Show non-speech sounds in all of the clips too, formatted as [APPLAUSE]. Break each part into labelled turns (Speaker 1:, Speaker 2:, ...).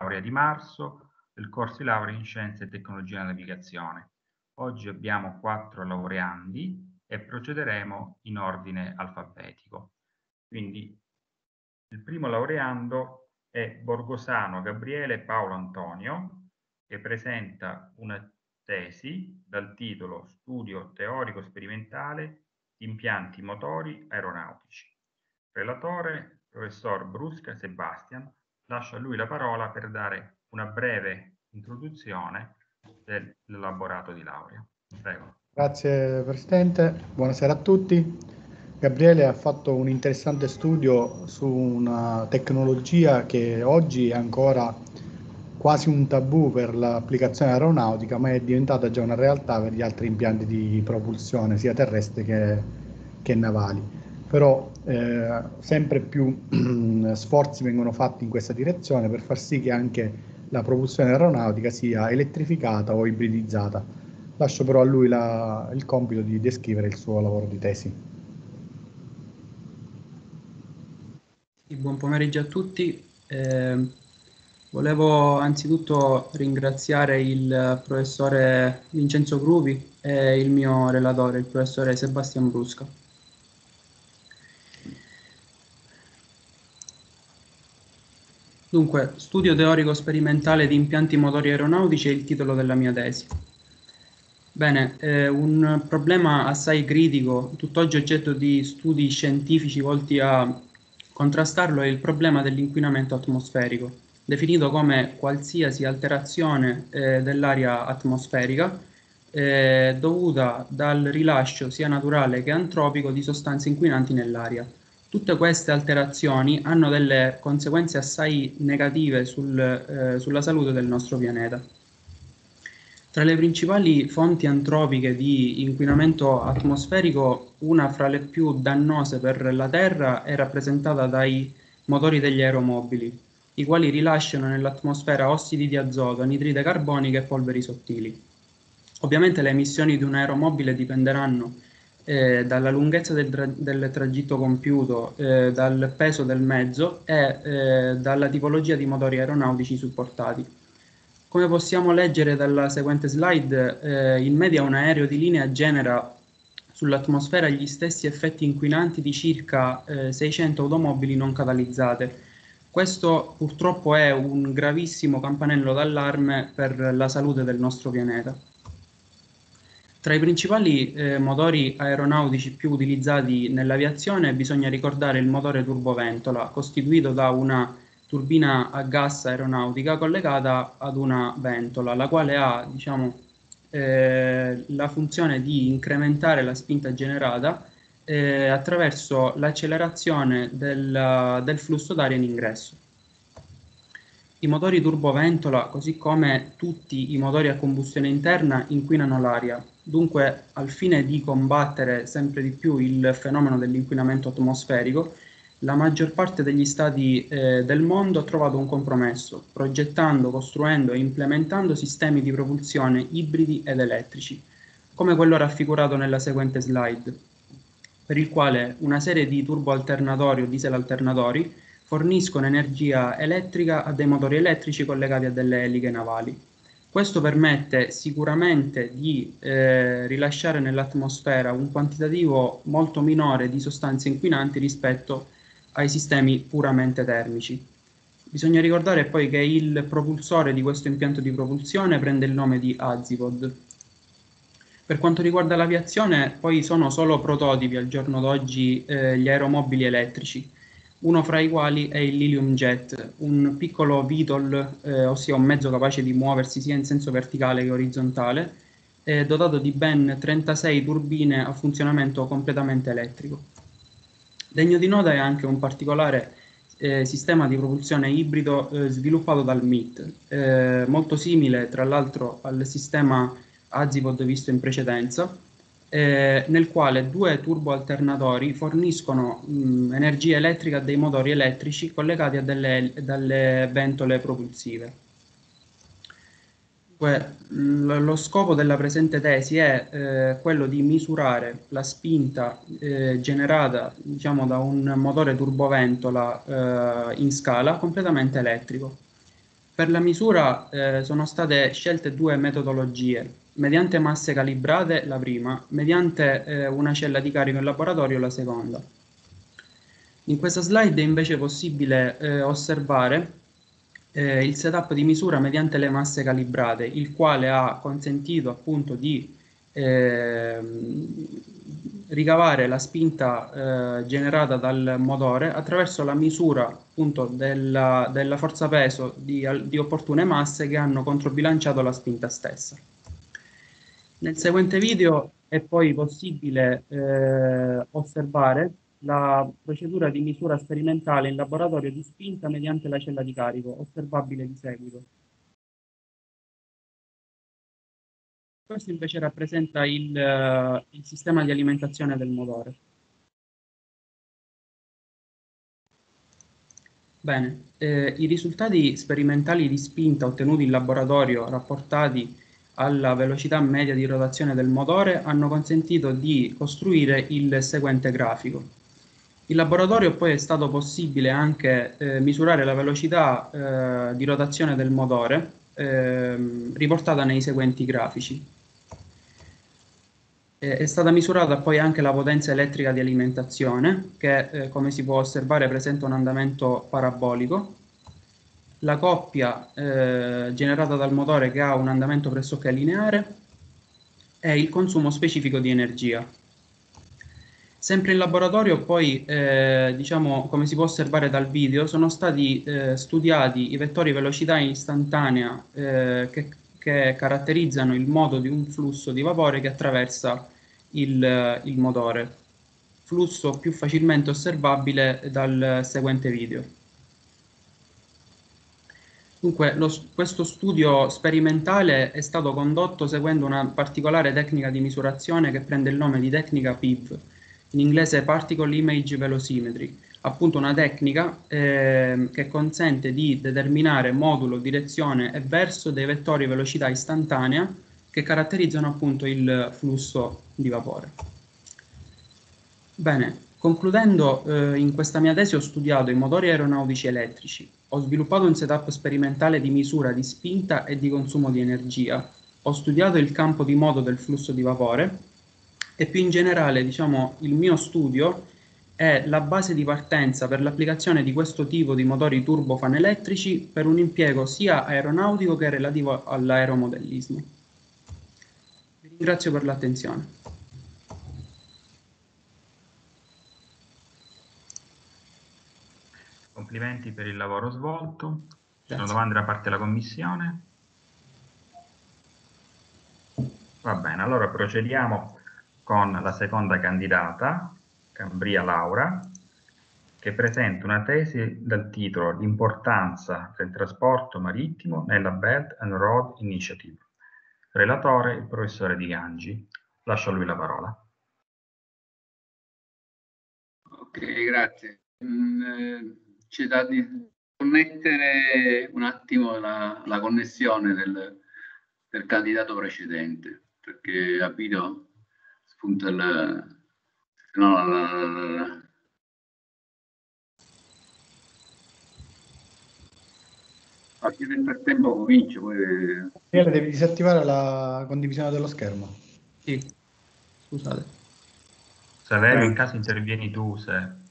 Speaker 1: laurea di marzo del corso di laurea in Scienze e Tecnologia della Navigazione. Oggi abbiamo quattro laureandi e procederemo in ordine alfabetico. Quindi il primo laureando è Borgosano Gabriele Paolo Antonio, che presenta una tesi dal titolo Studio teorico sperimentale di impianti motori aeronautici. Relatore, professor Brusca Sebastian, lascio a lui la parola per dare una breve introduzione dell'elaborato di laurea. Prego.
Speaker 2: Grazie Presidente, buonasera a tutti. Gabriele ha fatto un interessante studio su una tecnologia che oggi è ancora quasi un tabù per l'applicazione aeronautica, ma è diventata già una realtà per gli altri impianti di propulsione, sia terrestri che, che navali. Però eh, sempre più [CLEARS THROAT] sforzi vengono fatti in questa direzione per far sì che anche la propulsione aeronautica sia elettrificata o ibridizzata. Lascio però a lui la, il compito di descrivere il suo lavoro di tesi.
Speaker 3: Buon pomeriggio a tutti. Eh, volevo anzitutto ringraziare il professore Vincenzo Gruvi e il mio relatore, il professore Sebastian Brusca. Dunque, studio teorico sperimentale di impianti motori aeronautici è il titolo della mia tesi. Bene, eh, un problema assai critico, tutt'oggi oggetto di studi scientifici volti a contrastarlo, è il problema dell'inquinamento atmosferico, definito come qualsiasi alterazione eh, dell'aria atmosferica eh, dovuta dal rilascio sia naturale che antropico di sostanze inquinanti nell'aria. Tutte queste alterazioni hanno delle conseguenze assai negative sul, eh, sulla salute del nostro pianeta. Tra le principali fonti antropiche di inquinamento atmosferico, una fra le più dannose per la Terra è rappresentata dai motori degli aeromobili, i quali rilasciano nell'atmosfera ossidi di azoto, anidride carbonica e polveri sottili. Ovviamente le emissioni di un aeromobile dipenderanno eh, dalla lunghezza del, tra del tragitto compiuto, eh, dal peso del mezzo e eh, dalla tipologia di motori aeronautici supportati. Come possiamo leggere dalla seguente slide, eh, in media un aereo di linea genera sull'atmosfera gli stessi effetti inquinanti di circa 600 eh, automobili non catalizzate. Questo purtroppo è un gravissimo campanello d'allarme per la salute del nostro pianeta. Tra i principali eh, motori aeronautici più utilizzati nell'aviazione bisogna ricordare il motore turboventola, costituito da una turbina a gas aeronautica collegata ad una ventola, la quale ha diciamo, eh, la funzione di incrementare la spinta generata eh, attraverso l'accelerazione del, del flusso d'aria in ingresso. I motori turboventola, così come tutti i motori a combustione interna, inquinano l'aria. Dunque, al fine di combattere sempre di più il fenomeno dell'inquinamento atmosferico, la maggior parte degli stati eh, del mondo ha trovato un compromesso, progettando, costruendo e implementando sistemi di propulsione ibridi ed elettrici, come quello raffigurato nella seguente slide, per il quale una serie di turboalternatori o diesel alternatori forniscono energia elettrica a dei motori elettrici collegati a delle eliche navali. Questo permette sicuramente di eh, rilasciare nell'atmosfera un quantitativo molto minore di sostanze inquinanti rispetto ai sistemi puramente termici. Bisogna ricordare poi che il propulsore di questo impianto di propulsione prende il nome di Azipod. Per quanto riguarda l'aviazione, poi sono solo prototipi al giorno d'oggi eh, gli aeromobili elettrici uno fra i quali è il Lilium Jet, un piccolo VTOL, eh, ossia un mezzo capace di muoversi sia in senso verticale che orizzontale, eh, dotato di ben 36 turbine a funzionamento completamente elettrico. Degno di nota è anche un particolare eh, sistema di propulsione ibrido eh, sviluppato dal MIT, eh, molto simile tra l'altro al sistema Azipod visto in precedenza, eh, nel quale due turboalternatori forniscono mh, energia elettrica a dei motori elettrici collegati a delle, dalle ventole propulsive. Lo scopo della presente tesi è eh, quello di misurare la spinta eh, generata diciamo, da un motore turboventola eh, in scala completamente elettrico Per la misura eh, sono state scelte due metodologie, mediante masse calibrate la prima, mediante eh, una cella di carico in laboratorio la seconda. In questa slide è invece possibile eh, osservare eh, il setup di misura mediante le masse calibrate, il quale ha consentito appunto di eh, ricavare la spinta eh, generata dal motore attraverso la misura appunto della, della forza peso di, di, opportune masse che hanno controbilanciato la spinta stessa. Nel seguente video è poi possibile eh, osservare la procedura di misura sperimentale in laboratorio di spinta mediante la cella di carico, osservabile di seguito. Questo invece rappresenta il, uh, il sistema di alimentazione del motore. Bene, eh, i risultati sperimentali di spinta ottenuti in laboratorio rapportati alla velocità media di rotazione del motore hanno consentito di costruire il seguente grafico. In laboratorio poi è stato possibile anche eh, misurare la velocità eh, di rotazione del motore ehm, riportata nei seguenti grafici. è stata misurata poi anche la potenza elettrica di alimentazione che eh, come si può osservare presenta un andamento parabolico. La coppia eh, generata dal motore che ha un andamento pressoché lineare e il consumo specifico di energia Sempre in laboratorio poi, eh, diciamo, come si può osservare dal video, sono stati eh, studiati i vettori velocità istantanea eh, che, che, caratterizzano il modo di un flusso di vapore che attraversa il, il motore, flusso più facilmente osservabile dal seguente video. Dunque, lo, questo studio sperimentale è stato condotto seguendo una particolare tecnica di misurazione che prende il nome di tecnica PIV, in inglese Particle Image Velocimetry, appunto una tecnica eh, che consente di determinare modulo, direzione e verso dei vettori velocità istantanea che caratterizzano appunto il flusso di vapore. Bene, concludendo, eh, in questa mia tesi ho studiato i motori aeronautici elettrici, ho sviluppato un setup sperimentale di misura di spinta e di consumo di energia, ho studiato il campo di modo del flusso di vapore e più in generale, diciamo, il mio studio è la base di partenza per l'applicazione di questo tipo di motori turbofan elettrici per un impiego sia aeronautico che relativo all'aeromodellismo. Vi ringrazio per l'attenzione.
Speaker 1: Complimenti per il lavoro svolto. Ci sono domande da parte della Commissione? Va bene, allora procediamo con la seconda candidata, Cambria Laura, che presenta una tesi dal titolo L'importanza del trasporto marittimo nella Belt and Road Initiative. Relatore il professore Di Gangi. Lascio a lui la parola.
Speaker 4: Ok, grazie. Mm, eh, c'è da connettere un attimo la, la connessione del, del candidato precedente, perché a video appunto il, no, la, la, la, Ah, nel frattempo comincio. Poi...
Speaker 2: Miele, devi disattivare la condivisione dello schermo.
Speaker 3: Sì, scusate.
Speaker 1: Saverio, in caso intervieni tu se...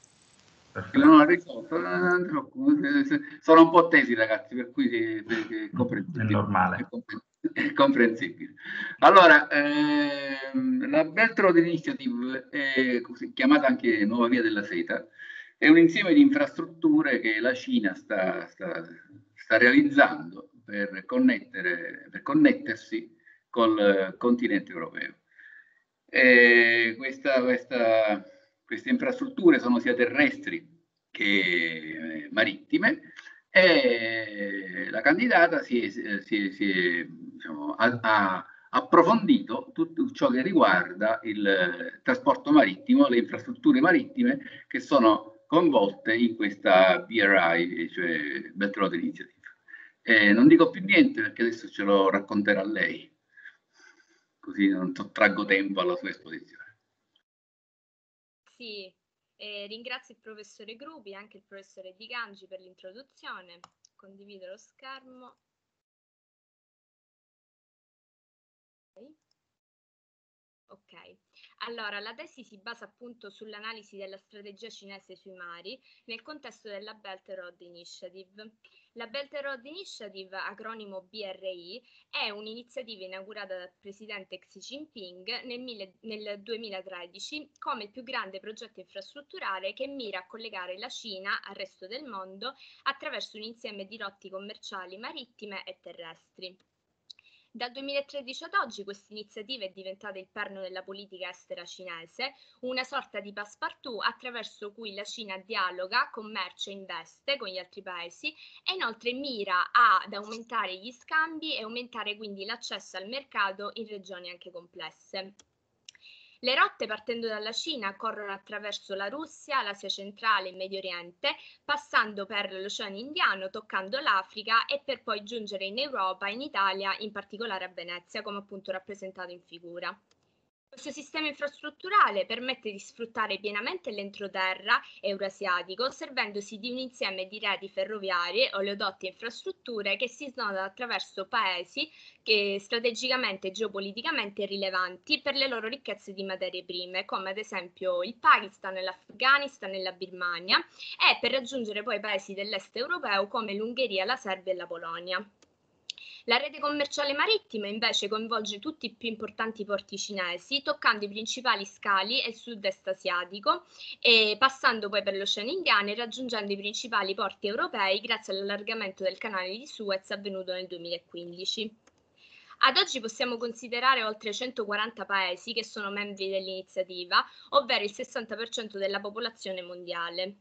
Speaker 4: Perfetto. No, [LAUGHS] sono un po' tesi ragazzi, per cui è,
Speaker 1: è normale. È comprensibile.
Speaker 4: È comprensibile. Allora, ehm, la Belt Road Initiative, è chiamata anche Nuova Via della Seta, è un insieme di infrastrutture che la Cina sta, sta, sta realizzando per, per, connettersi col continente europeo. Questa, questa, queste infrastrutture sono sia terrestri che eh, marittime e la candidata si è, si è, si è, diciamo, ha, ha, approfondito tutto ciò che riguarda il trasporto marittimo, le infrastrutture marittime che sono coinvolte in questa BRI, cioè Belt Road Initiative. Eh, non dico più niente perché adesso ce lo racconterà lei, così non sottraggo tempo alla sua esposizione.
Speaker 5: Sì, eh, ringrazio il professore Gruppi e anche il professore Di Gangi per l'introduzione. condivido lo schermo. Ok, allora la tesi si basa appunto sull'analisi della strategia cinese sui mari nel contesto della Belt Road Initiative. La Belt Road Initiative, acronimo BRI, è un'iniziativa inaugurata dal presidente Xi Jinping nel, mille, nel 2013 come il più grande progetto infrastrutturale che mira a collegare la Cina al resto del mondo attraverso un insieme di rotte commerciali marittime e terrestri. Dal 2013 ad oggi questa iniziativa è diventata il perno della politica estera cinese, una sorta di passepartout attraverso cui la Cina dialoga, commercia e investe con gli altri paesi e inoltre mira ad aumentare gli scambi e aumentare quindi l'accesso al mercato in regioni anche complesse. Le rotte partendo dalla Cina corrono attraverso la Russia, l'Asia centrale e il Medio Oriente, passando per l'Oceano Indiano, toccando l'Africa e per poi giungere in Europa, in Italia, in particolare a Venezia, come appunto rappresentato in figura. Questo sistema infrastrutturale permette di sfruttare pienamente l'entroterra eurasiatico, servendosi di un insieme di reti ferroviarie, oleodotti e infrastrutture che si snodano attraverso paesi strategicamente e geopoliticamente rilevanti per le loro ricchezze di materie prime, come ad esempio il Pakistan, l'Afghanistan e la Birmania, e per raggiungere poi paesi dell'est europeo come l'Ungheria, la Serbia e la Polonia. La rete commerciale marittima invece coinvolge tutti i più importanti porti cinesi, toccando i principali scali e il sud-est asiatico e passando poi per l'Oceano Indiano e raggiungendo i principali porti europei grazie all'allargamento del canale di Suez avvenuto nel 2015. Ad oggi possiamo considerare oltre 140 paesi che sono membri dell'iniziativa, ovvero il 60% della popolazione mondiale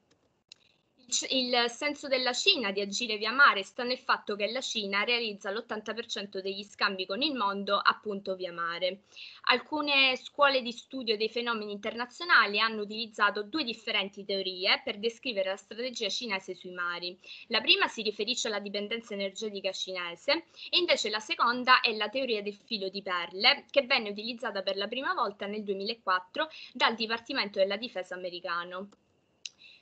Speaker 5: il senso della Cina di agire via mare sta nel fatto che la Cina realizza l'80% degli scambi con il mondo appunto via mare. Alcune scuole di studio dei fenomeni internazionali hanno utilizzato due differenti teorie per descrivere la strategia cinese sui mari. La prima si riferisce alla dipendenza energetica cinese e invece la seconda è la teoria del filo di perle che venne utilizzata per la prima volta nel 2004 dal Dipartimento della Difesa americano.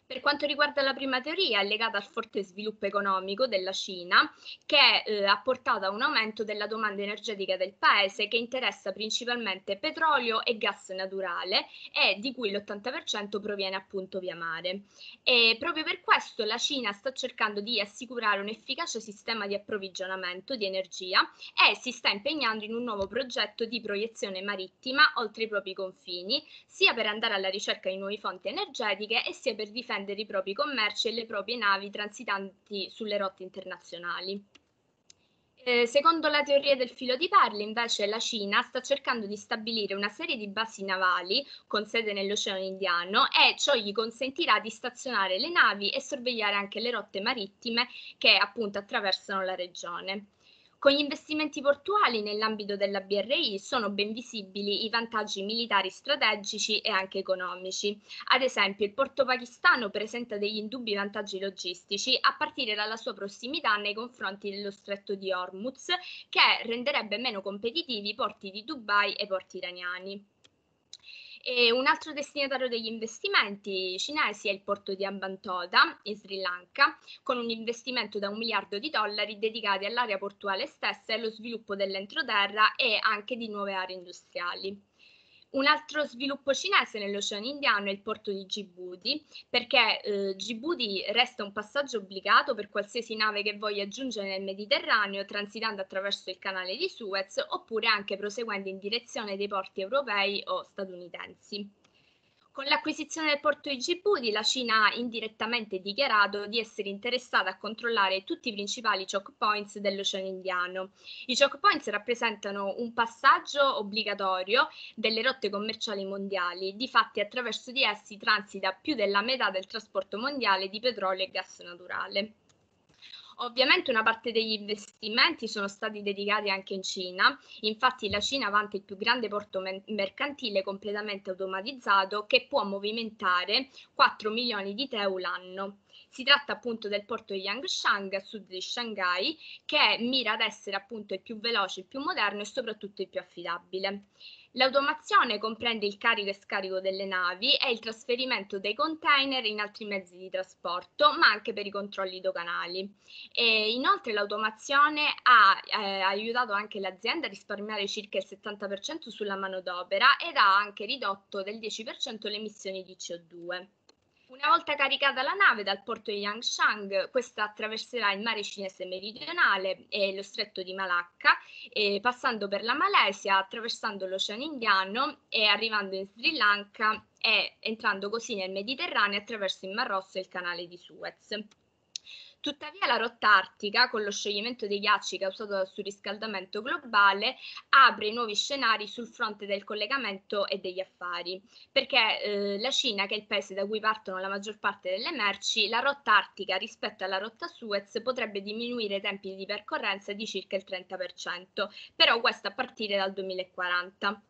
Speaker 5: Per quanto riguarda la prima teoria, è legata al forte sviluppo economico della Cina, che eh, ha portato a un aumento della domanda energetica del paese, che interessa principalmente petrolio e gas naturale e di cui l'80% proviene appunto via mare. E proprio per questo la Cina sta cercando di assicurare un efficace sistema di approvvigionamento di energia e si sta impegnando in un nuovo progetto di proiezione marittima oltre i propri confini, sia per andare alla ricerca di nuove fonti energetiche e sia per difendere difendere i propri commerci e le proprie navi transitanti sulle rotte internazionali. Eh, secondo la teoria del filo di perle, invece, la Cina sta cercando di stabilire una serie di basi navali con sede nell'Oceano Indiano e ciò gli consentirà di stazionare le navi e sorvegliare anche le rotte marittime che appunto attraversano la regione. Con gli investimenti portuali nell'ambito della BRI sono ben visibili i vantaggi militari strategici e anche economici. Ad esempio, il porto pakistano presenta degli indubbi vantaggi logistici a partire dalla sua prossimità nei confronti dello stretto di Hormuz, che renderebbe meno competitivi i porti di Dubai e i porti iraniani. E un altro destinatario degli investimenti cinesi è il porto di Ambantoda in Sri Lanka, con un investimento da un miliardo di dollari dedicati all'area portuale stessa e allo sviluppo dell'entroterra e anche di nuove aree industriali. Un altro sviluppo cinese nell'Oceano Indiano è il porto di Djibouti, perché eh, Djibouti resta un passaggio obbligato per qualsiasi nave che voglia giungere nel Mediterraneo transitando attraverso il canale di Suez oppure anche proseguendo in direzione dei porti europei o statunitensi. Con l'acquisizione del porto di Djibouti, la Cina ha indirettamente dichiarato di essere interessata a controllare tutti i principali choke points dell'Oceano Indiano. I choke points rappresentano un passaggio obbligatorio delle rotte commerciali mondiali, difatti attraverso di essi transita più della metà del trasporto mondiale di petrolio e gas naturale. Ovviamente una parte degli investimenti sono stati dedicati anche in Cina, infatti la Cina vanta il più grande porto mercantile completamente automatizzato che può movimentare 4 milioni di TEU l'anno. Si tratta appunto del porto di Yangshan a sud di Shanghai che mira ad essere appunto il più veloce, il più moderno e soprattutto il più affidabile. L'automazione comprende il carico e scarico delle navi e il trasferimento dei container in altri mezzi di trasporto, ma anche per i controlli doganali. E inoltre l'automazione ha eh, aiutato anche l'azienda a risparmiare circa il 70% sulla manodopera ed ha anche ridotto del 10% le emissioni di CO2. Una volta caricata la nave dal porto di Yangshan, questa attraverserà il mare cinese meridionale e lo stretto di Malacca, passando per la Malesia, attraversando l'Oceano Indiano e arrivando in Sri Lanka e entrando così nel Mediterraneo attraverso il Mar Rosso e il canale di Suez. Tuttavia la rotta artica, con lo scioglimento dei ghiacci causato dal surriscaldamento globale, apre nuovi scenari sul fronte del collegamento e degli affari, perché eh, la Cina, che è il paese da cui partono la maggior parte delle merci, la rotta artica rispetto alla rotta Suez potrebbe diminuire i tempi di percorrenza di circa il 30%, però questo a partire dal 2040.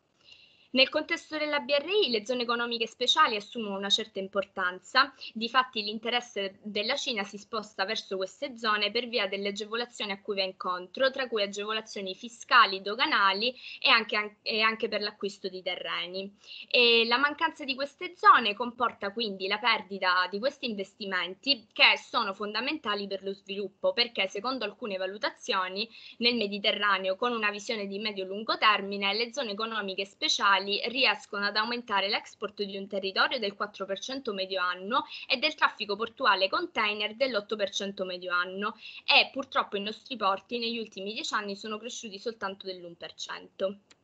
Speaker 5: Nel contesto della BRI le zone economiche speciali assumono una certa importanza, difatti l'interesse della Cina si sposta verso queste zone per via delle agevolazioni a cui va incontro, tra cui agevolazioni fiscali, doganali e anche, e anche per l'acquisto di terreni. E la mancanza di queste zone comporta quindi la perdita di questi investimenti che sono fondamentali per lo sviluppo perché secondo alcune valutazioni nel Mediterraneo con una visione di medio-lungo termine le zone economiche speciali quali riescono ad aumentare l'export di un territorio del 4% medio anno e del traffico portuale container dell'8% medio anno e purtroppo i nostri porti negli ultimi dieci anni sono cresciuti soltanto dell'1%.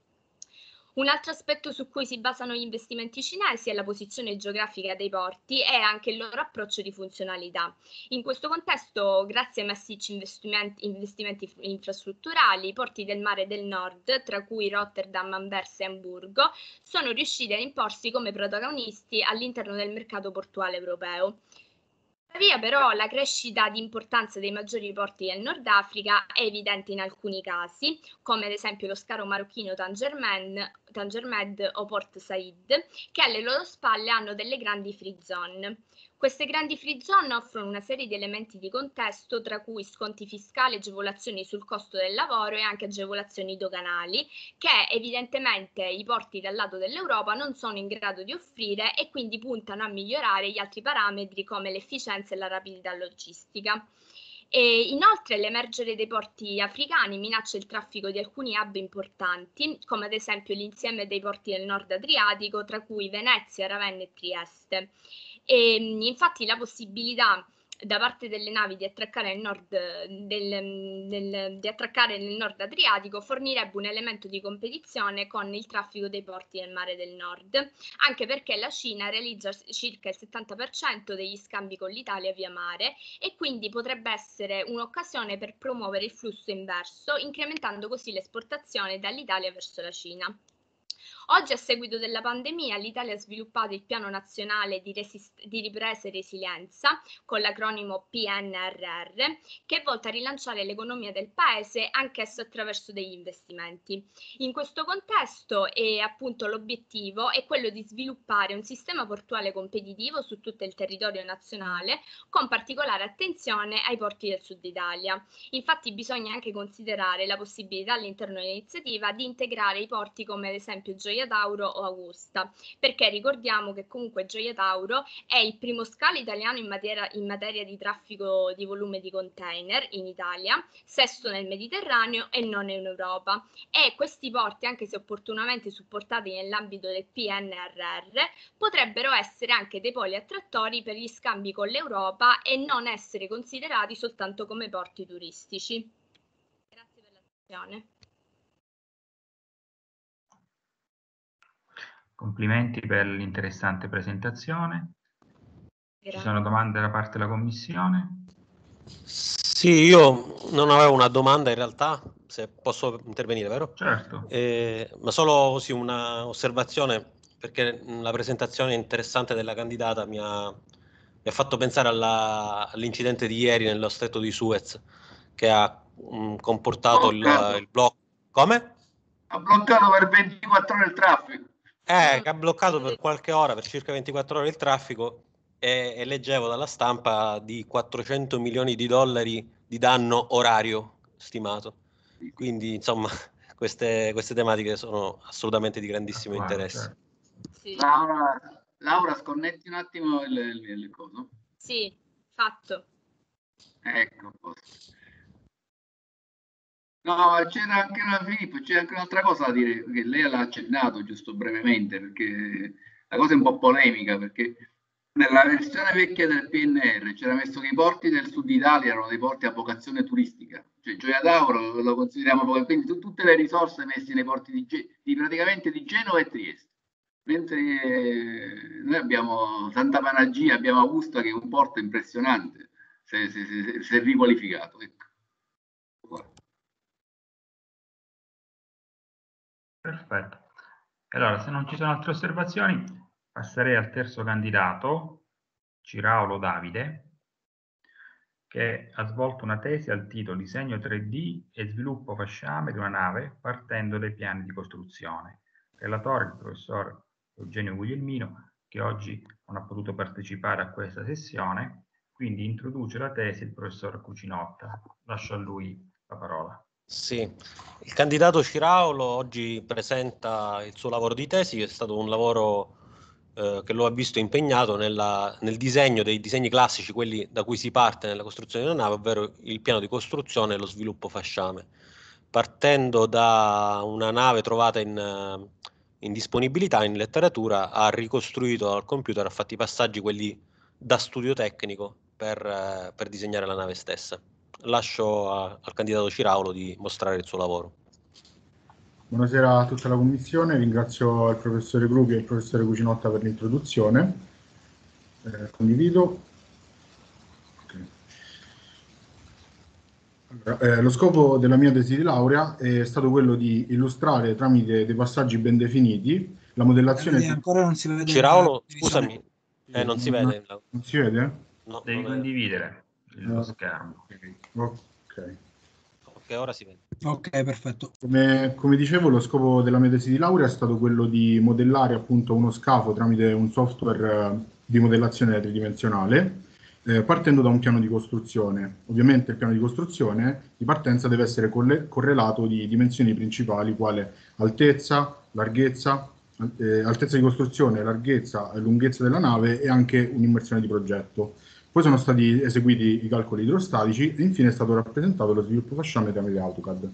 Speaker 5: Un altro aspetto su cui si basano gli investimenti cinesi è la posizione geografica dei porti e anche il loro approccio di funzionalità. In questo contesto, grazie ai massicci investimenti, investimenti infrastrutturali, i porti del mare del nord, tra cui Rotterdam, Anversa e Amburgo, sono riusciti ad imporsi come protagonisti all'interno del mercato portuale europeo. Tuttavia però la crescita di importanza dei maggiori porti del Nord Africa è evidente in alcuni casi, come ad esempio lo scaro marocchino Tangermed o Port Said, che alle loro spalle hanno delle grandi free zone. Queste grandi free zone offrono una serie di elementi di contesto, tra cui sconti fiscali, agevolazioni sul costo del lavoro e anche agevolazioni doganali, che evidentemente i porti dal lato dell'Europa non sono in grado di offrire e quindi puntano a migliorare gli altri parametri come l'efficienza e la rapidità logistica. E inoltre l'emergere dei porti africani minaccia il traffico di alcuni hub importanti, come ad esempio l'insieme dei porti del nord Adriatico, tra cui Venezia, Ravenna e Trieste. E, infatti la possibilità da parte delle navi di attraccare, nord, del, del, di attraccare nel nord Adriatico fornirebbe un elemento di competizione con il traffico dei porti del mare del nord, anche perché la Cina realizza circa il 70% degli scambi con l'Italia via mare e quindi potrebbe essere un'occasione per promuovere il flusso inverso, incrementando così l'esportazione dall'Italia verso la Cina. Oggi, a seguito della pandemia, l'Italia ha sviluppato il Piano Nazionale di, Resist- di Ripresa e Resilienza, con l'acronimo PNRR, che è volto a rilanciare l'economia del Paese anch'esso attraverso degli investimenti. In questo contesto, è, appunto, l'obiettivo è quello di sviluppare un sistema portuale competitivo su tutto il territorio nazionale, con particolare attenzione ai porti del sud Italia. Infatti, bisogna anche considerare la possibilità all'interno dell'iniziativa di integrare i porti come ad esempio Gioia Gioia Tauro o Augusta, perché ricordiamo che comunque Gioia Tauro è il primo scalo italiano in materia, in materia di traffico di volume di container in Italia, sesto nel Mediterraneo e non in Europa. E questi porti, anche se opportunamente supportati nell'ambito del PNRR, potrebbero essere anche dei poli attrattori per gli scambi con l'Europa e non essere considerati soltanto come porti turistici. Grazie per l'attenzione.
Speaker 1: Complimenti per l'interessante presentazione. Ci sono domande da parte della Commissione?
Speaker 6: Sì, io non avevo una domanda in realtà, se posso intervenire, vero?
Speaker 1: Certo.
Speaker 6: Eh, ma solo così una osservazione, perché la presentazione interessante della candidata mi ha, mi ha fatto pensare all'incidente di ieri nello stretto di Suez, che ha mh, mm, comportato il, il blocco. Come?
Speaker 4: Ha bloccato per 24 ore il traffico.
Speaker 6: Eh, che ha bloccato per qualche ora, per circa 24 ore il traffico e, e leggevo dalla stampa di 400 milioni di dollari di danno orario stimato. Quindi, insomma, [LAUGHS] queste, queste tematiche sono assolutamente di grandissimo interesse. Certo.
Speaker 4: Sì. Laura, Laura, sconnetti un attimo il, il, il coso.
Speaker 5: Sì, fatto.
Speaker 4: Ecco. No, c'era anche una, Filippo, c'è anche un'altra cosa da dire, che lei l'ha accennato giusto brevemente, perché la cosa è un po' polemica, perché nella versione vecchia del PNR c'era messo che i porti del sud Italia erano dei porti a vocazione turistica, cioè Gioia d'Auro lo consideriamo quindi tutte le risorse messe nei porti di, di praticamente di Genova e Trieste. Mentre eh, noi abbiamo Santa Panagia, abbiamo Augusta che è un porto impressionante, se, se, se, se riqualificato. Ecco.
Speaker 1: Perfetto. Allora, se non ci sono altre osservazioni, passerei al terzo candidato, Ciraulo Davide, che ha svolto una tesi al titolo Disegno 3D e sviluppo fasciame di una nave partendo dai piani di costruzione. Relatore il professor Eugenio Guglielmino, che oggi non ha potuto partecipare a questa sessione, quindi introduce la tesi il professor Cucinotta. Lascio a lui la parola.
Speaker 6: Sì, il candidato Ciraulo oggi presenta il suo lavoro di tesi, è stato un lavoro eh, che lo ha visto impegnato nella, nel disegno dei disegni classici, quelli da cui si parte nella costruzione di una nave, ovvero il piano di costruzione e lo sviluppo fasciame. Partendo da una nave trovata in, eh, in disponibilità in letteratura, ha ricostruito al computer, ha fatto i passaggi quelli da studio tecnico per, eh, per disegnare la nave stessa. Lascio a, al candidato Ciraulo di mostrare il suo lavoro.
Speaker 7: Buonasera a tutta la commissione, ringrazio il professore Grughi e il professore Cucinotta per l'introduzione. Eh, condivido. Okay. Allora, eh, lo scopo della mia tesi di laurea è stato quello di illustrare tramite dei passaggi ben definiti la modellazione...
Speaker 6: Eh, ancora non si vede. Ciraulo, scusami, eh, non si vede.
Speaker 7: Non si vede?
Speaker 1: No, Devi condividere lo schermo.
Speaker 7: Ok.
Speaker 6: Ok, ora si vede.
Speaker 8: Ok, perfetto.
Speaker 7: Come, come, dicevo, lo scopo della mia tesi di laurea è stato quello di modellare appunto uno scafo tramite un software eh, di modellazione tridimensionale, eh, partendo da un piano di costruzione. Ovviamente il piano di costruzione di partenza deve essere colle- correlato di dimensioni principali, quale altezza, larghezza, eh, altezza di costruzione, larghezza e lunghezza della nave e anche un'immersione di progetto. Poi sono stati eseguiti i calcoli idrostatici e infine è stato rappresentato lo sviluppo fasciame tramite AutoCAD.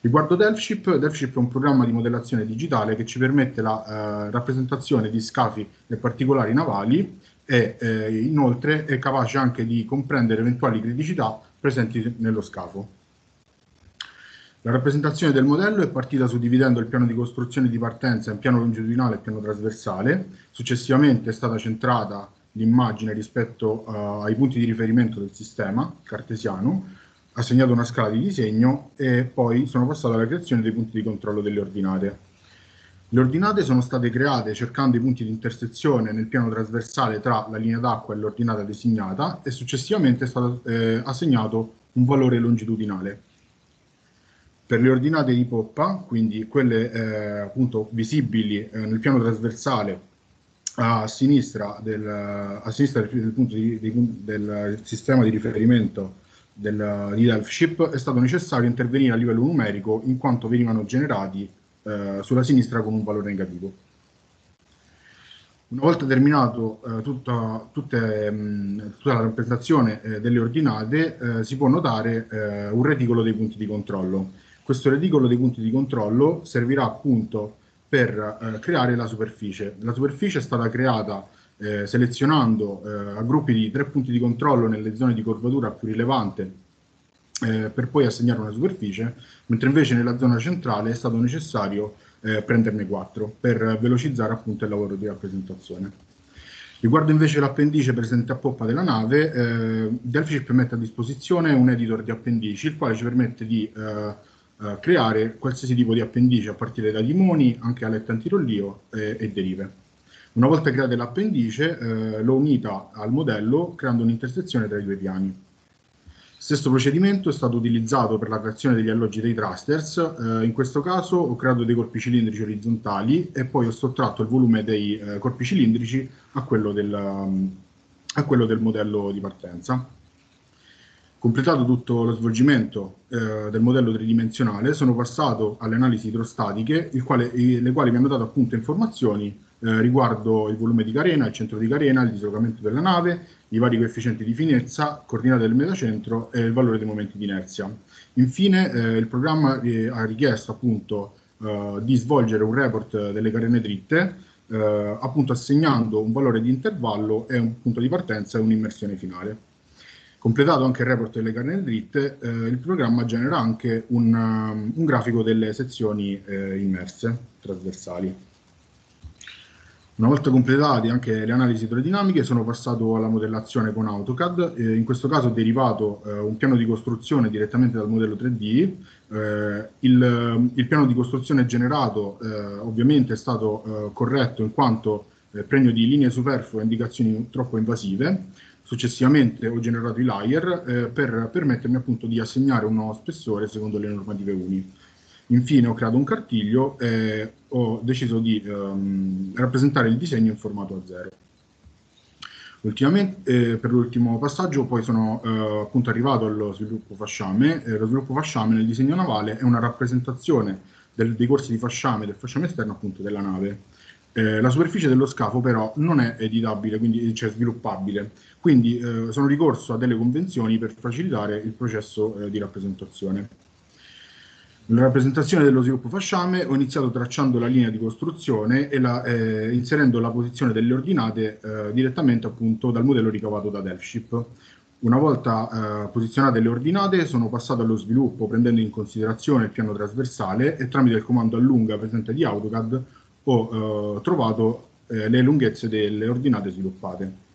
Speaker 7: Riguardo Delphship, Delphship è un programma di modellazione digitale che ci permette la eh, rappresentazione di scafi e particolari navali e eh, inoltre è capace anche di comprendere eventuali criticità presenti nello scafo. La rappresentazione del modello è partita suddividendo il piano di costruzione di partenza in piano longitudinale e piano trasversale, successivamente è stata centrata l'immagine rispetto uh, ai punti di riferimento del sistema cartesiano, assegnato una scala di disegno e poi sono passato alla creazione dei punti di controllo delle ordinate. Le ordinate sono state create cercando i punti di intersezione nel piano trasversale tra la linea d'acqua e l'ordinata designata e successivamente è stato eh, assegnato un valore longitudinale. Per le ordinate di poppa, quindi quelle eh, appunto visibili eh, nel piano trasversale a sinistra del, a sinistra del, punto di, di, del sistema di riferimento del, di Delphship è stato necessario intervenire a livello numerico in quanto venivano generati eh, sulla sinistra con un valore negativo. Una volta terminato eh, tutta, tutte, mh, tutta, la rappresentazione eh, delle ordinate, eh, si può notare eh, un reticolo dei punti di controllo. Questo reticolo dei punti di controllo servirà appunto per eh, creare la superficie. La superficie è stata creata eh, selezionando eh, a gruppi di tre punti di controllo nelle zone di curvatura più rilevante eh, per poi assegnare una superficie, mentre invece nella zona centrale è stato necessario eh, prenderne quattro per velocizzare appunto il lavoro di rappresentazione. Riguardo invece l'appendice presente a poppa della nave, eh, Delphi mette a disposizione un editor di appendici, il quale ci permette di eh, eh, creare qualsiasi tipo di appendice a partire da timoni, anche alette antirollio eh, e derive. Una volta creata l'appendice, eh, l'ho unita al modello creando un'intersezione tra i due piani. Stesso procedimento è stato utilizzato per la creazione degli alloggi dei thrusters, eh, in questo caso ho creato dei corpi cilindrici orizzontali e poi ho sottratto il volume dei eh, corpi cilindrici a quello del, um, a quello del modello di partenza. Completato tutto lo svolgimento eh, del modello tridimensionale, sono passato alle analisi idrostatiche, quale, le quali mi hanno dato appunto informazioni eh, riguardo il volume di carena, il centro di carena, il dislocamento della nave, i vari coefficienti di finezza, coordinate del metacentro e il valore dei momenti di inerzia. Infine eh, il programma eh, ha richiesto appunto eh, di svolgere un report delle carene dritte, eh, appunto assegnando un valore di intervallo e un punto di partenza e un'immersione finale. Completato anche il report delle carne dritte, eh, il programma genera anche un, um, un grafico delle sezioni eh, immerse trasversali. Una volta completate anche le analisi idrodinamiche sono passato alla modellazione con AutoCAD, eh, in questo caso ho derivato eh, un piano di costruzione direttamente dal modello 3D. Eh, il, il, piano di costruzione generato eh, ovviamente è stato corretto in quanto pregno di linee superflue e indicazioni troppo invasive. Successivamente ho generato i layer eh, per permettermi appunto di assegnare un nuovo spessore secondo le normative UNI. Infine ho creato un cartiglio e ho deciso di ehm, rappresentare il disegno in formato A0. Ultimamente, eh, per l'ultimo passaggio poi sono eh, appunto arrivato allo sviluppo fasciame. Eh, lo sviluppo fasciame nel disegno navale è una rappresentazione del, dei corsi di fasciame, del fasciame esterno appunto della nave. Eh, la superficie dello scafo però non è editabile, quindi cioè sviluppabile, quindi eh, sono ricorso a delle convenzioni per facilitare il processo eh, di rappresentazione. Nella rappresentazione dello sviluppo fasciame ho iniziato tracciando la linea di costruzione e la, eh, inserendo la posizione delle ordinate eh, direttamente appunto dal modello ricavato da Delphship. Una volta eh, posizionate le ordinate sono passato allo sviluppo prendendo in considerazione il piano trasversale e tramite il comando allunga presente di AutoCAD ho eh, trovato eh, le lunghezze delle ordinate sviluppate.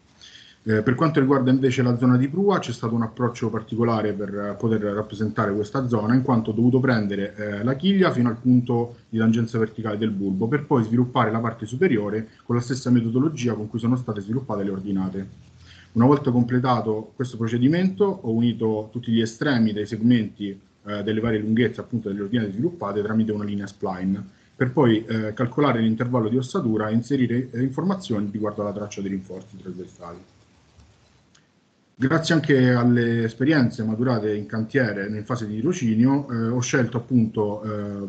Speaker 7: Eh, per quanto riguarda invece la zona di prua, c'è stato un approccio particolare per poter rappresentare questa zona, in quanto ho dovuto prendere eh, la chiglia fino al punto di tangenza verticale del bulbo, per poi sviluppare la parte superiore con la stessa metodologia con cui sono state sviluppate le ordinate. Una volta completato questo procedimento, ho unito tutti gli estremi dei segmenti eh, delle varie lunghezze appunto delle ordinate sviluppate tramite una linea spline, per poi eh, calcolare l'intervallo di ossatura e inserire eh, informazioni riguardo alla traccia dei rinforzi trasversali. Grazie anche alle esperienze maturate in cantiere in fase di tirocinio, eh, ho scelto appunto eh,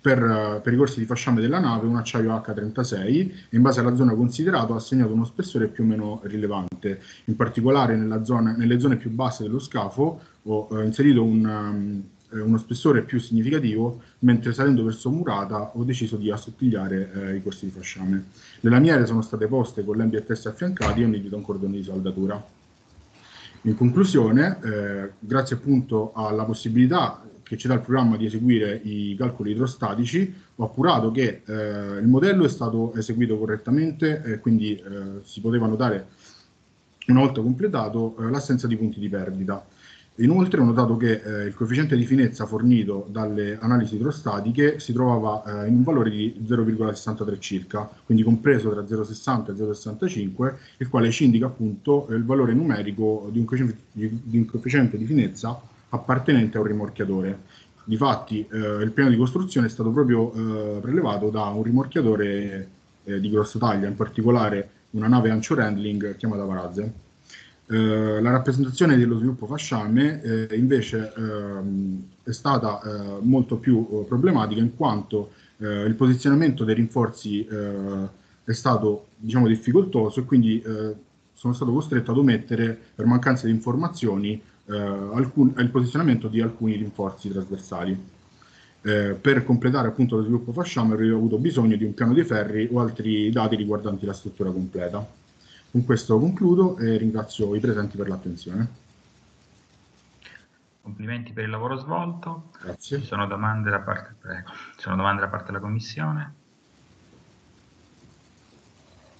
Speaker 7: per, per, i corsi di fasciame della nave un acciaio H36 e in base alla zona considerata ho assegnato uno spessore più o meno rilevante. In particolare zona, nelle zone più basse dello scafo ho eh, inserito un, um, uno spessore più significativo, mentre salendo verso Murata ho deciso di assottigliare eh, i corsi di fasciame. Le lamiere sono state poste con lembi a testa affiancati e uniti da un cordone di saldatura. In conclusione, eh, grazie appunto alla possibilità che ci dà il programma di eseguire i calcoli idrostatici, ho appurato che eh, il modello è stato eseguito correttamente e quindi eh, si poteva notare, una volta completato, eh, l'assenza di punti di perdita. Inoltre ho notato che eh, il coefficiente di finezza fornito dalle analisi idrostatiche si trovava eh, in un valore di 0,63 circa, quindi compreso tra 0,60 e 0,65, il quale ci indica appunto eh, il valore numerico di un, di, di un, coefficiente di finezza appartenente a un rimorchiatore. Difatti eh, il piano di costruzione è stato proprio eh, prelevato da un rimorchiatore eh, di grossa taglia, in particolare una nave ancho handling chiamata Varazze. Eh, la rappresentazione dello sviluppo fasciame eh, invece ehm, è stata eh, molto più eh, problematica in quanto eh, il posizionamento dei rinforzi è stato diciamo, difficoltoso e quindi sono stato costretto ad omettere per mancanza di informazioni alcun, il posizionamento di alcuni rinforzi trasversali. per completare appunto lo sviluppo fasciame avrei avuto bisogno di un piano di ferri o altri dati riguardanti la struttura completa. Con questo concludo e ringrazio i presenti per l'attenzione.
Speaker 1: Complimenti per il lavoro svolto.
Speaker 7: Grazie.
Speaker 1: Ci sono domande da parte, prego. Ci sono domande da parte della Commissione?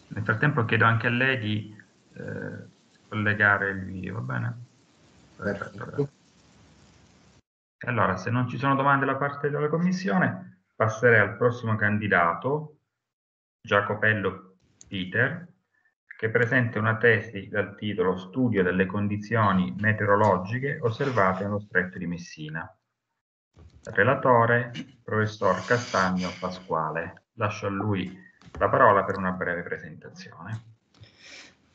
Speaker 1: Nel frattempo chiedo anche a lei di eh, collegare il video, va bene?
Speaker 7: Perfetto.
Speaker 1: Allora, se non ci sono domande da parte della Commissione, passerei al prossimo candidato, Giacopello Peter, che presenta una tesi dal titolo Studio delle condizioni meteorologiche osservate nello stretto di Messina. Relatore, professor Castagno Pasquale. Lascio a lui la parola per una breve presentazione.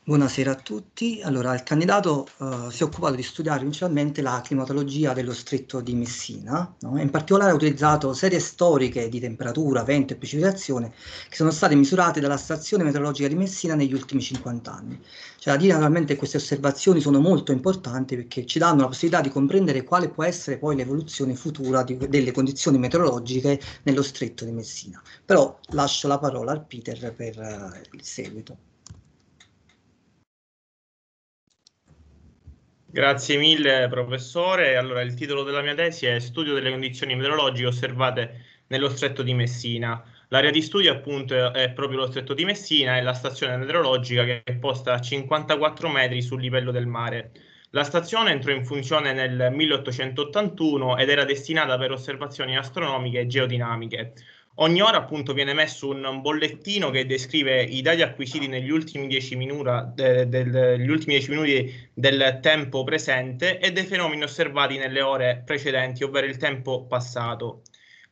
Speaker 8: Buonasera a tutti. Allora, il candidato uh, si è occupato di studiare principalmente la climatologia dello stretto di Messina, no? in particolare ha utilizzato serie storiche di temperatura, vento e precipitazione che sono state misurate dalla stazione meteorologica di Messina negli ultimi 50 anni. C'è da dire naturalmente che queste osservazioni sono molto importanti perché ci danno la possibilità di comprendere quale può essere poi l'evoluzione futura di, delle condizioni meteorologiche nello stretto di Messina. Però lascio la parola al Peter per uh, il seguito.
Speaker 9: Grazie mille professore. Allora, il titolo della mia tesi è Studio delle condizioni meteorologiche osservate nello stretto di Messina. L'area di studio appunto è proprio lo stretto di Messina e la stazione meteorologica che è posta a 54 metri sul livello del mare. La stazione entrò in funzione nel 1881 ed era destinata per osservazioni astronomiche e geodinamiche. Ogni ora appunto viene messo un bollettino che descrive i dati acquisiti negli ultimi 10 minuti, de, 10 minuti del tempo presente e dei fenomeni osservati nelle ore precedenti, ovvero il tempo passato.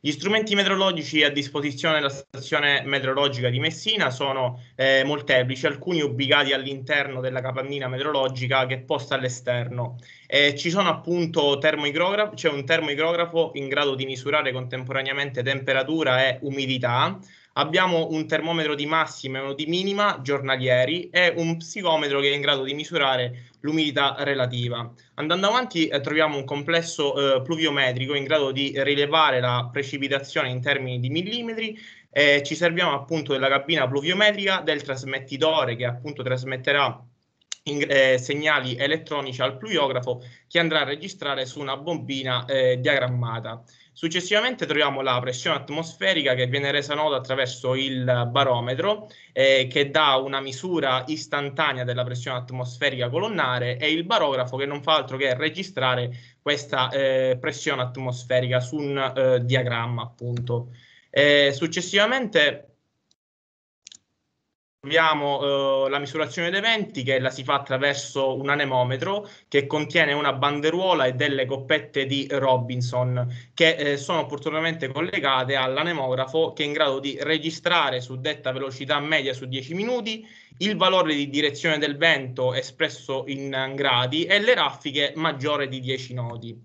Speaker 9: Gli strumenti meteorologici a disposizione della stazione meteorologica di Messina sono eh, molteplici, alcuni ubicati all'interno della capannina meteorologica che è posta all'esterno. Eh, ci sono appunto termoigrografo, c'è un termoigrografo in grado di misurare contemporaneamente temperatura e umidità, abbiamo un termometro di massima e uno di minima giornalieri e un psicometro che è in grado di misurare l'umidità relativa. Andando avanti eh, troviamo un complesso eh, pluviometrico in grado di rilevare la precipitazione in termini di millimetri e ci serviamo appunto della cabina pluviometrica del trasmettitore che appunto trasmetterà in, eh, segnali elettronici al pluviografo che andrà a registrare su una bombina eh, diagrammata. Successivamente troviamo la pressione atmosferica che viene resa nota attraverso il barometro eh, che dà una misura istantanea della pressione atmosferica colonnare e il barografo che non fa altro che registrare questa eh, pressione atmosferica su un eh, diagramma appunto. Eh, successivamente Abbiamo eh, la misurazione dei venti che la si fa attraverso un anemometro che contiene una banderuola e delle coppette di Robinson che eh, sono opportunamente collegate all'anemografo che è in grado di registrare su detta velocità media su 10 minuti il valore di direzione del vento espresso in gradi e le raffiche maggiore di 10 nodi.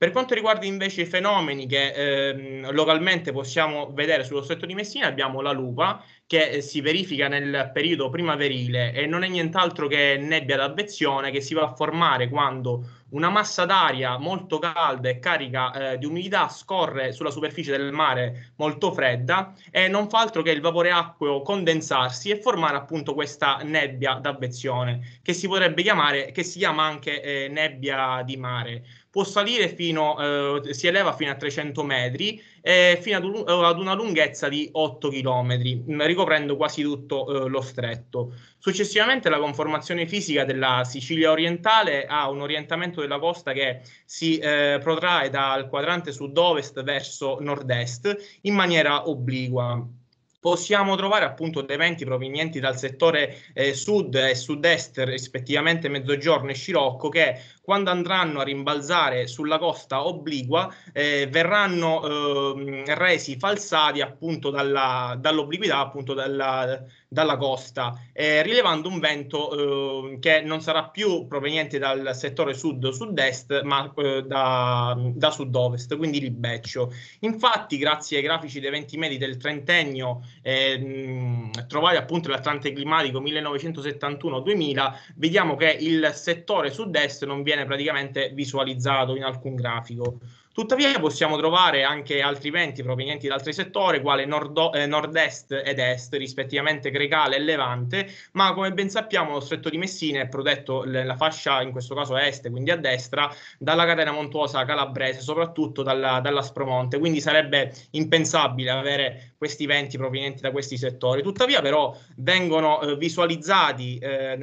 Speaker 9: Per quanto riguarda invece i fenomeni che ehm, localmente possiamo vedere sullo stretto di Messina, abbiamo la lupa che eh, si verifica nel periodo primaverile e non è nient'altro che nebbia d'avvezione che si va a formare quando una massa d'aria molto calda e carica eh, di umidità scorre sulla superficie del mare molto fredda e non fa altro che il vapore acqueo condensarsi e formare appunto questa nebbia d'avvezione che si potrebbe chiamare, che si chiama anche eh, nebbia di mare può salire fino, eh, si eleva fino a 300 metri e fino ad, un, eh, ad una lunghezza di 8 km, mm, ricoprendo quasi tutto eh, lo stretto. Successivamente la conformazione fisica della Sicilia orientale ha un orientamento della costa che si eh, protrae dal quadrante sud-ovest verso nord-est in maniera obliqua possiamo trovare appunto eventi provenienti dal settore eh, sud e sud-est, rispettivamente Mezzogiorno e Scirocco, che quando andranno a rimbalzare sulla costa obliqua eh, verranno eh, resi falsati appunto dalla, dall'obliquità, appunto dalla, dalla costa, eh, rilevando un vento eh, che non sarà più proveniente dal settore sud-sud-est, ma eh, da, da sud-ovest, quindi libeccio. Infatti, grazie ai grafici dei venti medi del trentennio eh, trovati appunto nell'Atlante climatico 1971-2000, vediamo che il settore sud-est non viene praticamente visualizzato in alcun grafico. Tuttavia possiamo trovare anche altri venti provenienti da altri settori, quale nord- eh, nord-est ed est, rispettivamente Grecale e Levante, ma come ben sappiamo lo stretto di Messina è protetto la fascia, in questo caso est, quindi a destra, dalla catena montuosa calabrese, soprattutto dalla, dall'Aspromonte, quindi sarebbe impensabile avere questi venti provenienti da questi settori. Tuttavia però vengono eh, visualizzati eh,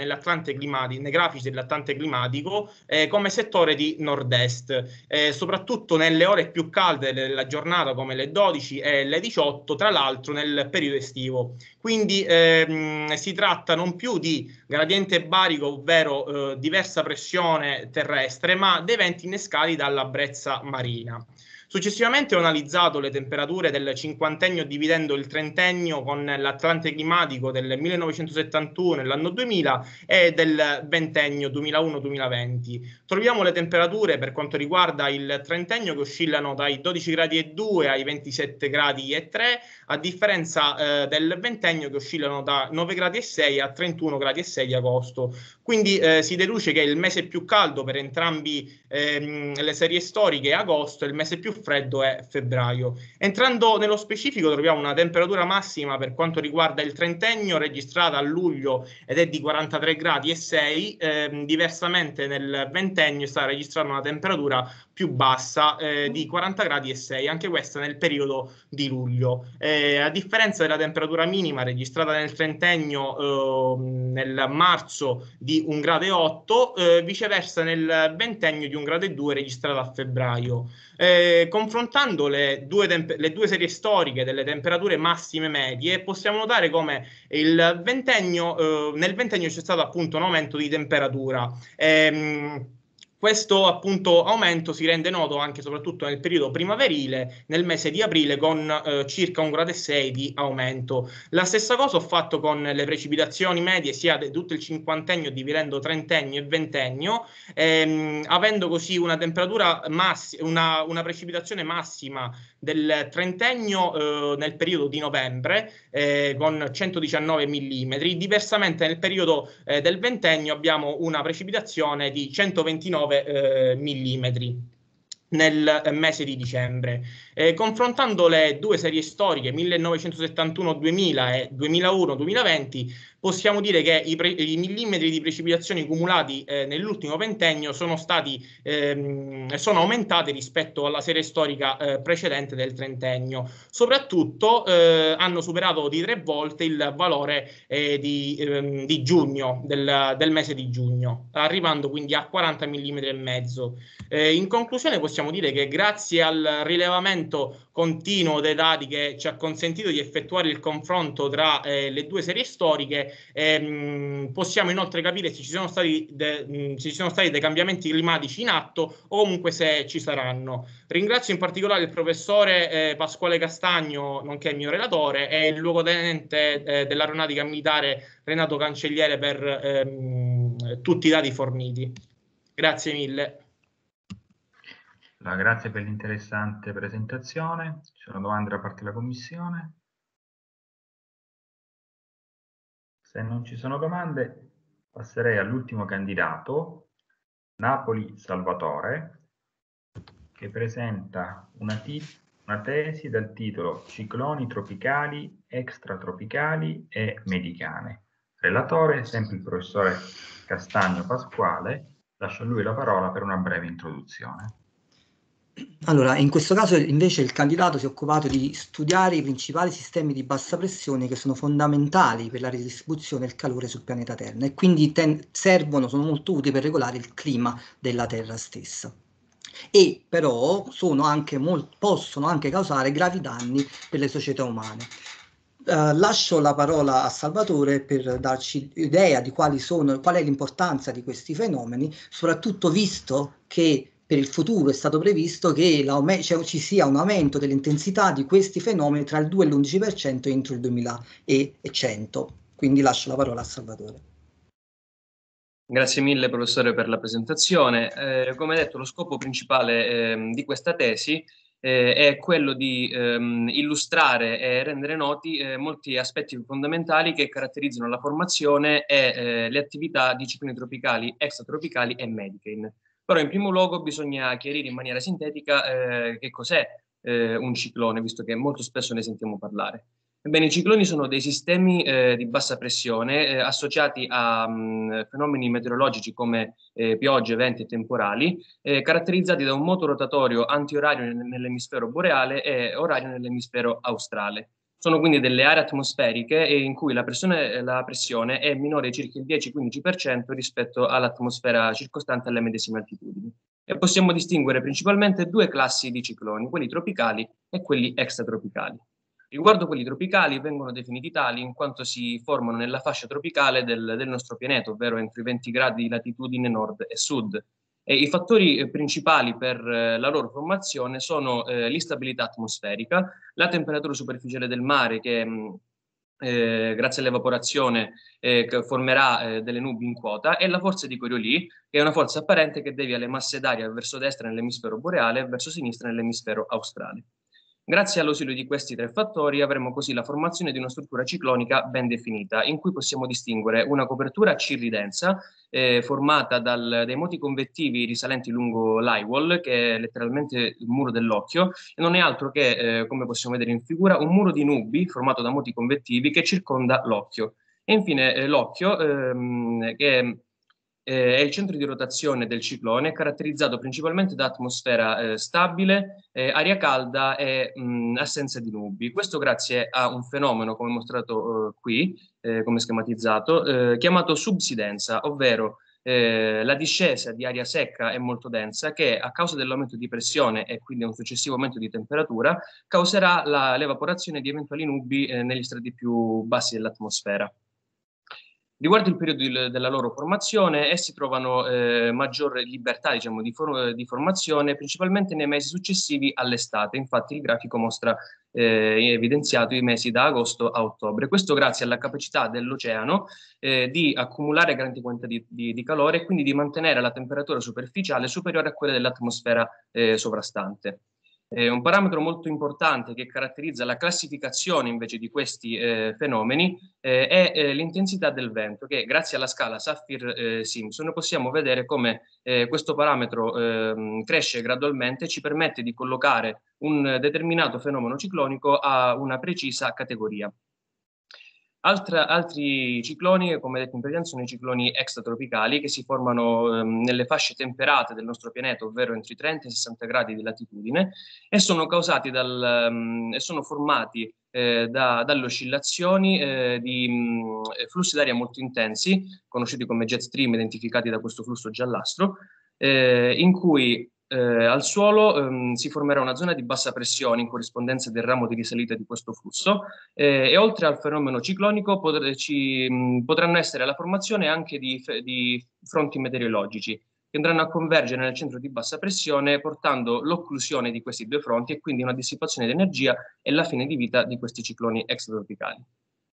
Speaker 9: climatico, nei grafici dell'Atlante climatico eh, come settore di nord-est, eh, soprattutto nelle ore più calde della giornata come le 12 e le 18, tra l'altro nel periodo estivo. Quindi ehm, si tratta non più di gradiente barico, ovvero eh, diversa pressione terrestre, ma di eventi innescati dalla brezza marina. Successivamente ho analizzato le temperature del cinquantennio dividendo il trentennio con l'Atlante climatico del 1971 nell'anno 2000 e del ventennio 2001-2020. Troviamo le temperature per quanto riguarda il trentennio che oscillano dai 12 gradi e 2 ai 27 gradi e 3, a differenza eh, del ventennio che oscillano da 9 gradi e 6 a 31 gradi e 6 di agosto. Quindi eh, si deduce che il mese più caldo per entrambi ehm, le serie storiche è agosto e il mese più freddo è febbraio. Entrando nello specifico troviamo una temperatura massima per quanto riguarda il trentennio registrata a luglio ed è di 43 gradi e 6, ehm, diversamente nel ventennio sta registrando una temperatura più bassa eh, di 40 gradi e 6, anche questa nel periodo di luglio. Eh, a differenza della temperatura minima registrata nel trentennio eh, nel marzo di un grado e 8, eh, viceversa nel ventennio di un grado e 2 registrato a febbraio. Eh, confrontando le due, le due, serie storiche delle temperature massime medie, possiamo notare come il ventennio, eh, nel ventennio c'è stato appunto un aumento di temperatura. Ehm, questo appunto aumento si rende noto anche soprattutto nel periodo primaverile, nel mese di aprile con eh, circa un grado 6 di aumento. La stessa cosa ho fatto con le precipitazioni medie sia di tutto il cinquantennio dividendo trentennio e ventennio, ehm, avendo così una temperatura massima, una, una precipitazione massima del trentennio eh, nel periodo di novembre eh, con 119 mm. Diversamente nel periodo eh, del ventennio abbiamo una precipitazione di 129 eh, mm nel eh, mese di dicembre. Eh, confrontando le due serie storiche 1971-2000 e 2001-2020, possiamo dire che i, pre- i millimetri di precipitazioni cumulati eh, nell'ultimo ventennio sono stati ehm, sono aumentati rispetto alla serie storica eh, precedente del trentennio. Soprattutto eh, hanno superato di tre volte il valore eh, di, ehm, di, giugno, del, del, mese di giugno, arrivando quindi a 40 mm e mezzo. Eh, in conclusione possiamo dire che grazie al rilevamento continuo dei dati che ci ha consentito di effettuare il confronto tra eh, le due serie storiche, ehm, possiamo inoltre capire se ci, sono stati de, mh, se ci sono stati dei cambiamenti climatici in atto o comunque se ci saranno. Ringrazio in particolare il professore eh, Pasquale Castagno, nonché il mio relatore, e il luogotenente eh, dell'aeronautica militare Renato Cancelliere per ehm, tutti i dati forniti. Grazie mille.
Speaker 1: Grazie per l'interessante presentazione. Ci sono domande da parte della Commissione? Se non ci sono domande, passerei all'ultimo candidato, Napoli Salvatore, che presenta una, una tesi dal titolo Cicloni tropicali, extratropicali e medicane. Relatore, sempre il professore Castagno Pasquale. Lascio a lui la parola per una breve introduzione.
Speaker 8: Allora, in questo caso invece il candidato si è occupato di studiare i principali sistemi di bassa pressione che sono fondamentali per la ridistribuzione del calore sul pianeta Terra e quindi servono, sono molto utili per regolare il clima della Terra stessa. E però anche possono anche causare gravi danni per le società umane. Uh, lascio la parola a Salvatore per darci idea di sono, qual è l'importanza di questi fenomeni, soprattutto visto che per il futuro è stato previsto che cioè, ci sia un aumento dell'intensità di questi fenomeni tra il 2 e l'11% entro il 2100. Quindi lascio la parola a Salvatore.
Speaker 10: Grazie mille professore per la presentazione. Eh, come detto, lo scopo principale eh, di questa tesi eh, è quello di ehm, illustrare e rendere noti eh, molti aspetti fondamentali che caratterizzano la formazione e eh, le attività di cicloni tropicali, extratropicali e Medicaid. Però in primo luogo bisogna chiarire in maniera sintetica eh, che cos'è eh, un ciclone, visto che molto spesso ne sentiamo parlare. Ebbene, i cicloni sono dei sistemi eh, di bassa pressione eh, associati a mh, mm, fenomeni meteorologici come eh, piogge, venti e temporali, eh, caratterizzati da un moto rotatorio antiorario nell'emisfero boreale e orario nell'emisfero australe. Sono quindi delle aree atmosferiche in cui la pressione, la pressione è minore circa il 10-15% rispetto all'atmosfera circostante alle medesime altitudini. E possiamo distinguere principalmente due classi di cicloni, quelli tropicali e quelli extratropicali. Riguardo quelli tropicali vengono definiti tali in quanto si formano nella fascia tropicale del, del nostro pianeta, ovvero entro i 20 gradi di latitudine nord e sud, E I fattori eh, principali per eh, la loro formazione sono eh, l'instabilità atmosferica, la temperatura superficiale del mare che mh, eh, grazie all'evaporazione eh, formerà eh, delle nubi in quota e la forza di Coriolis che è una forza apparente che devia le masse d'aria verso destra nell'emisfero boreale e verso sinistra nell'emisfero australe. Grazie all'ausilio di questi tre fattori avremo così la formazione di una struttura ciclonica ben definita, in cui possiamo distinguere una copertura cirridensa eh, formata dal, dai moti convettivi risalenti lungo l'eyewall, che è letteralmente il muro dell'occhio, e non è altro che, eh, come possiamo vedere in figura, un muro di nubi formato da moti convettivi che circonda l'occhio. E infine eh, l'occhio, ehm, che eh, è il centro di rotazione del ciclone, caratterizzato principalmente da atmosfera eh, stabile, eh, aria calda e mh, assenza di nubi. Questo grazie a un fenomeno, come mostrato eh, qui, eh, come schematizzato, eh, chiamato subsidenza, ovvero la discesa di aria secca e molto densa che a causa dell'aumento di pressione e quindi un successivo aumento di temperatura causerà la, l'evaporazione di eventuali nubi negli strati più bassi dell'atmosfera. Riguardo il periodo della loro formazione, essi trovano eh, maggiore libertà diciamo, di, for di, formazione principalmente nei mesi successivi all'estate. Infatti il grafico mostra eh, evidenziato i mesi da agosto a ottobre. Questo grazie alla capacità dell'oceano eh, di accumulare grandi quantità di, di, di, calore e quindi di mantenere la temperatura superficiale superiore a quella dell'atmosfera eh, sovrastante. Eh, un parametro molto importante che caratterizza la classificazione invece di questi eh, fenomeni eh, è eh, l'intensità del vento, che grazie alla scala Saffir-Simpson possiamo vedere come eh, questo parametro ehm, cresce gradualmente e ci permette di collocare un determinato fenomeno ciclonico a una precisa categoria. Altra, altri cicloni, come detto in precedenza, sono i cicloni extratropicali che si formano ehm, nelle fasce temperate del nostro pianeta, ovvero entro i 30 e i 60 gradi di latitudine, e sono causati dal, um, e sono formati eh, da, dalle oscillazioni eh, di mh, flussi d'aria molto intensi, conosciuti come jet stream, identificati da questo flusso giallastro, eh, in cui eh, al suolo ehm, si formerà una zona di bassa pressione in corrispondenza del ramo di risalita di questo flusso eh, e oltre al fenomeno ciclonico pot- ci, mh, potranno essere la formazione anche di, di, fronti meteorologici che andranno a convergere nel centro di bassa pressione portando l'occlusione di questi due fronti e quindi una dissipazione di energia e la fine di vita di questi cicloni extratropicali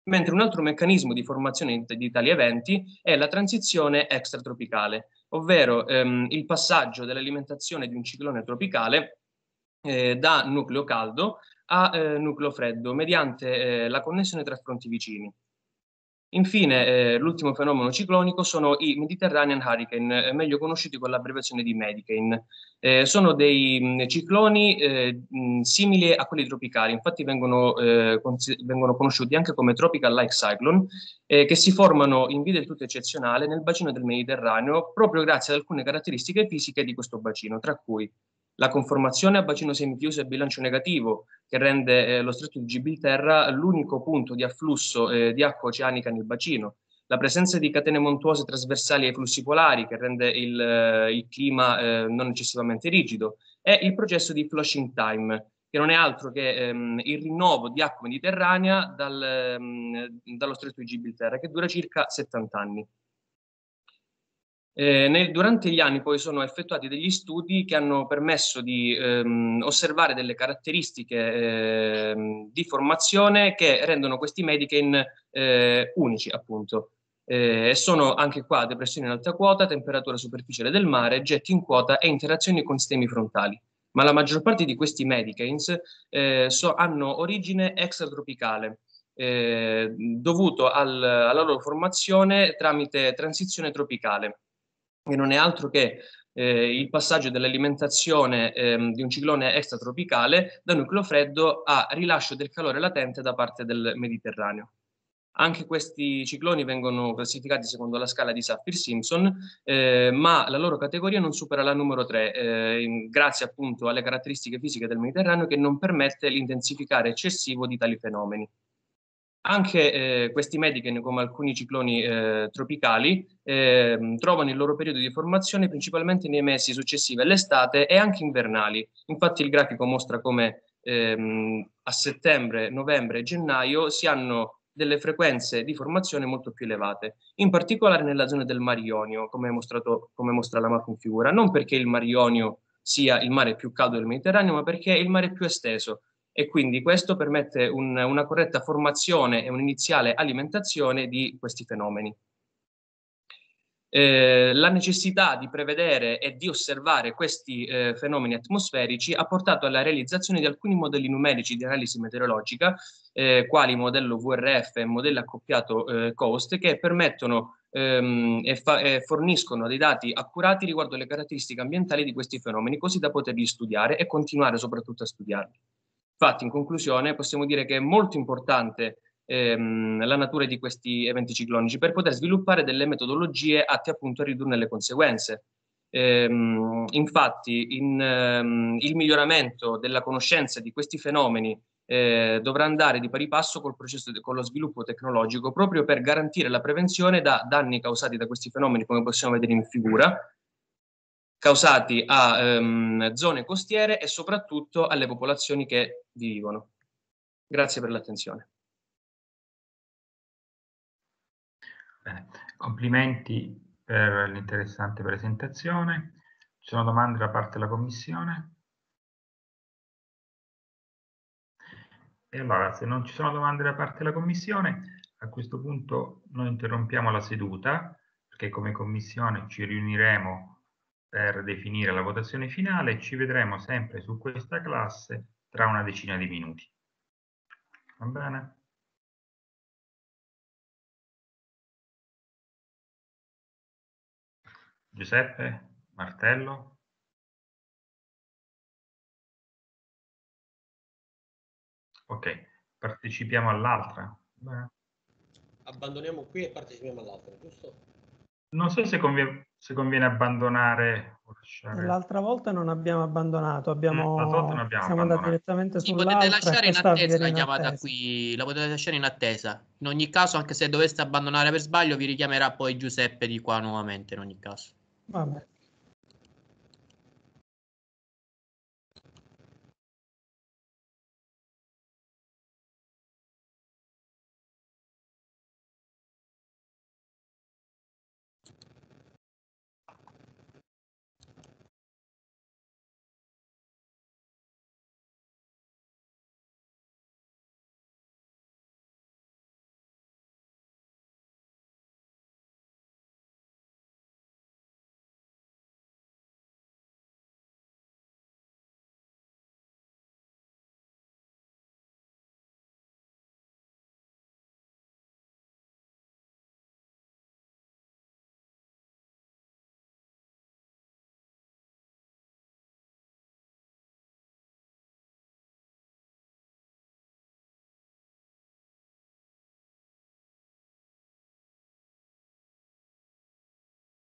Speaker 10: mentre un altro meccanismo di formazione di tali eventi è la transizione extratropicale, ovvero ehm, il passaggio dell'alimentazione di un ciclone tropicale eh, da nucleo caldo a eh, nucleo freddo mediante eh, la connessione tra fronti vicini. Infine, eh, l'ultimo fenomeno ciclonico sono i Mediterranean Hurricane, eh, meglio conosciuti con l'abbreviazione di Medicane. Eh, sono dei mh, mm, cicloni eh, mh, simili a quelli tropicali, infatti vengono, eh, vengono, conosciuti anche come Tropical-like Cyclone, eh, che si formano in via del tutto eccezionale nel bacino del Mediterraneo proprio grazie ad alcune caratteristiche fisiche di questo bacino, tra cui la conformazione a bacino semichiuso e bilancio negativo, che rende eh, lo stretto di Gibilterra l'unico punto di afflusso eh, di acqua oceanica nel bacino, la presenza di catene montuose trasversali ai flussi polari, che rende il, eh, il clima eh, non eccessivamente rigido, e il processo di flushing time, che non è altro che ehm, il rinnovo di acqua mediterranea dal, ehm, dallo stretto di Gibilterra, che dura circa 70 anni. Eh, nel, durante gli anni poi sono effettuati degli studi che hanno permesso di ehm, osservare delle caratteristiche ehm, di formazione che rendono questi Medicaid eh, unici appunto. Eh, sono anche qua depressioni in alta quota, temperatura superficiale del mare, getti in quota e interazioni con sistemi frontali. Ma la maggior parte di questi Medicains eh, so, hanno origine extratropicale, eh, dovuto al, alla loro formazione tramite transizione tropicale che non è altro che eh, il passaggio dell'alimentazione ehm, di un ciclone extratropicale da nucleo freddo a rilascio del calore latente da parte del Mediterraneo. Anche questi cicloni vengono classificati secondo la scala di Saffir-Simpson, eh, ma la loro categoria non supera la numero 3, eh, grazie appunto alle caratteristiche fisiche del Mediterraneo che non permette l'intensificare eccessivo di tali fenomeni. Anche eh, questi medichen, come alcuni cicloni eh, tropicali, eh, trovano il loro periodo di formazione principalmente nei mesi successivi all'estate e anche invernali. Infatti il grafico mostra come ehm, a settembre, novembre e gennaio si hanno delle frequenze di formazione molto più elevate, in particolare nella zona del Mar Ionio, come, mostrato, come mostra la mappa in figura, non perché il Mar Ionio sia il mare più caldo del Mediterraneo, ma perché è il mare più esteso e quindi questo permette un, una corretta formazione e un'iniziale alimentazione di questi fenomeni. Eh, la necessità di prevedere e di osservare questi eh, fenomeni atmosferici ha portato alla realizzazione di alcuni modelli numerici di analisi meteorologica, eh, quali modello VRF e modello accoppiato eh, COAST, che permettono ehm, e, fa- e, forniscono dei dati accurati riguardo le caratteristiche ambientali di questi fenomeni, così da poterli studiare e continuare soprattutto a studiarli. Infatti, in conclusione, possiamo dire che è molto importante ehm, la natura di questi eventi ciclonici per poter sviluppare delle metodologie atte appunto a ridurne le conseguenze. Ehm, infatti, in, ehm, il miglioramento della conoscenza di questi fenomeni eh, dovrà andare di pari passo col processo de- con lo sviluppo tecnologico proprio per garantire la prevenzione da danni causati da questi fenomeni, come possiamo vedere in figura, causati a ehm, zone costiere e soprattutto alle popolazioni che vi vivono. Grazie per l'attenzione.
Speaker 1: Complimenti per l'interessante presentazione. Ci sono domande da parte della Commissione? E allora, se non ci sono domande da parte della Commissione, a questo punto noi interrompiamo la seduta, perché come Commissione ci riuniremo per definire la votazione finale ci vedremo sempre su questa classe tra una decina di minuti. Va bene? Giuseppe, Martello. Ok, partecipiamo all'altra.
Speaker 6: Abbandoniamo qui e partecipiamo all'altra, giusto?
Speaker 1: Non so se conviene, se conviene abbandonare.
Speaker 11: L'altra volta non abbiamo abbandonato, abbiamo,
Speaker 1: non abbiamo
Speaker 11: siamo andati direttamente
Speaker 12: Ci potete
Speaker 11: sull'altra.
Speaker 12: lasciare in attesa la chiamata
Speaker 11: attesa.
Speaker 12: qui, la potete lasciare in attesa. In ogni caso, anche se doveste abbandonare per sbaglio, vi richiamerà poi Giuseppe di qua nuovamente, in ogni caso.
Speaker 11: Vabbè.